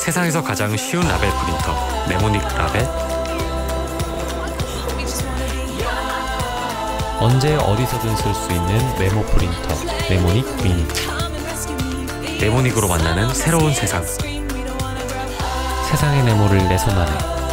세상에서 가장 쉬운 라벨 프린터 네모닉 라벨. 언제 어디서든 쓸 수 있는 메모 프린터 네모닉 미니. 네모닉으로 만나는 새로운 세상. 세상의 네모를 내 손 안에